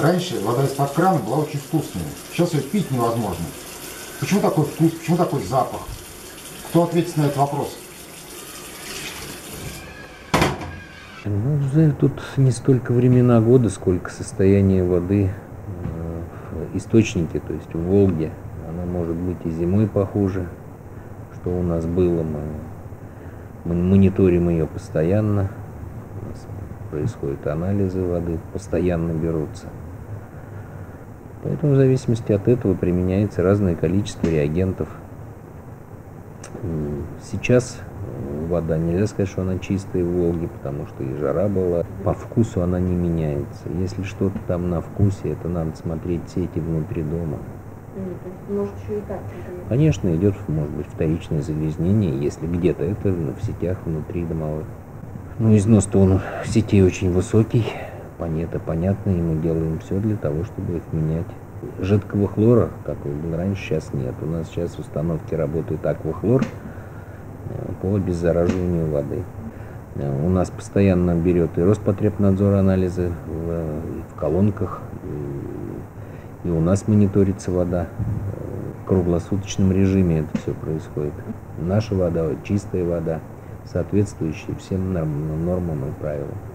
Раньше вода из-под крана была очень вкусная. Сейчас ее пить невозможно. Почему такой вкус? Почему такой запах? Кто ответит на этот вопрос? Ну, знаю, тут не столько времена года, сколько состояние воды э, в источнике, то есть в Волге. Она может быть и зимой похуже, что у нас было. Мы мониторим ее постоянно. У нас происходят анализы воды, постоянно берутся. Поэтому в зависимости от этого применяется разное количество реагентов. Сейчас вода, нельзя сказать, что она чистая в Волге, потому что и жара была. По вкусу она не меняется. Если что-то там на вкусе, это надо смотреть сети внутри дома. Может еще и так. Конечно, идет, может быть, вторичное загрязнение, если где-то это в сетях внутри домовых. Ну, износ-то он в сети очень высокий, пон- это понятно, и мы делаем все для того, чтобы их менять. Жидкого хлора, как был раньше, сейчас нет. У нас сейчас в установке работает аквахлор э, по обеззараживанию воды. Э, У нас постоянно берет и Роспотребнадзор анализы в, э, в колонках, и, и у нас мониторится вода. В круглосуточном режиме это все происходит. Наша вода, чистая вода, соответствующая всем норм- нормам и правилам.